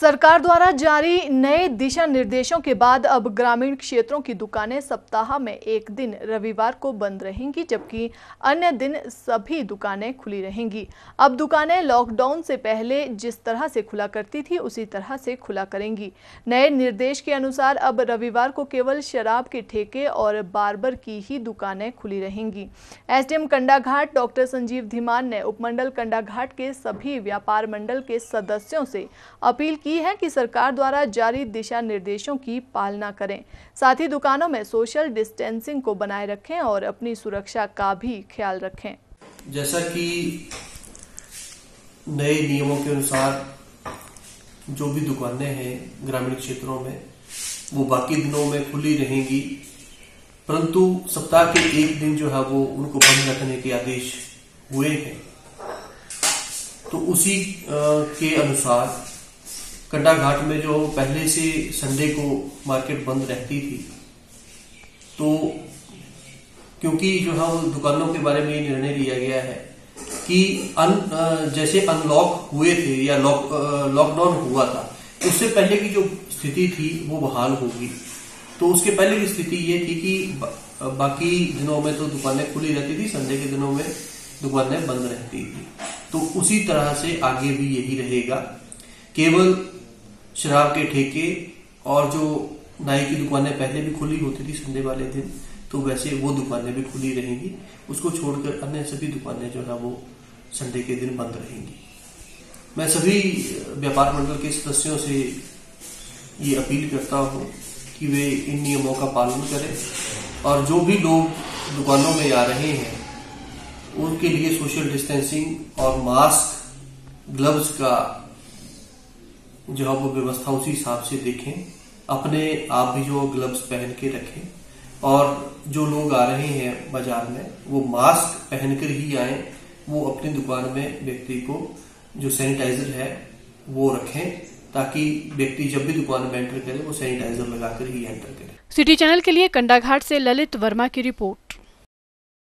सरकार द्वारा जारी नए दिशा निर्देशों के बाद अब ग्रामीण क्षेत्रों की दुकानें सप्ताह में एक दिन रविवार को बंद रहेंगी, जबकि अन्य दिन सभी दुकानें खुली रहेंगी। अब दुकानें लॉकडाउन से पहले जिस तरह से खुला करती थी, उसी तरह से खुला करेंगी। नए निर्देश के अनुसार अब रविवार को केवल शराब के ठेके और बार्बर की ही दुकानें खुली रहेंगी। एसडीएम कंडाघाट, डॉक्टर संजीव धीमान ने उपमंडल कंडाघाट के सभी व्यापार मंडल के सदस्यों से अपील की है कि सरकार द्वारा जारी दिशा निर्देशों की पालना करें। साथ ही दुकानों में सोशल डिस्टेंसिंग को बनाए रखें और अपनी सुरक्षा का भी ख्याल रखें। जैसा कि नए नियमों के अनुसार जो भी दुकानें हैं ग्रामीण क्षेत्रों में, वो बाकी दिनों में खुली रहेंगी। परंतु सप्ताह के एक दिन जो है वो उनको बंद रखने के आदेश हुए हैं। तो उसी के अनुसार कंडा घाट में जो पहले से संडे को मार्केट बंद रहती थी तो क्योंकि जो है वो दुकानों के बारे में ये निर्णय लिया गया है कि अन जैसे अनलॉक हुए थे या लॉक लॉकडाउन हुआ था, उससे पहले की जो स्थिति थी वो बहाल होगी। तो उसके पहले की स्थिति ये थी कि बाकी दिनों में तो दुकानें खुली रहती थी, संडे के दिनों में दुकानें बंद रहती थी। तो उसी तरह से आगे भी यही रहेगा। केवल शराब के ठेके और जो नाई की दुकानें पहले भी खुली होती थी संडे वाले दिन तो वैसे वो दुकानें भी खुली रहेंगी। उसको छोड़कर अन्य सभी दुकानें जो है वो संडे के दिन बंद रहेंगी। मैं सभी व्यापार मंडल के सदस्यों से ये अपील करता हूँ कि वे इन नियमों का पालन करें और जो भी लोग दुकानों में आ रहे हैं, उनके लिए सोशल डिस्टेंसिंग और मास्क, ग्लव्स का जो वो व्यवस्था उसी हिसाब से देखें, अपने आप भी जो ग्लव्स पहन के रखें, और जो लोग आ रहे हैं बाज़ार में, वो मास्क पहनकर ही आए, वो अपनी दुकान में व्यक्ति को जो सैनिटाइजर है, वो रखें, ताकि व्यक्ति जब भी दुकान में एंटर करे, वो सैनिटाइजर लगाकर ही एंटर करे। सिटी चैनल के लिए कंडाघाट से ललित वर्मा की रिपोर्ट।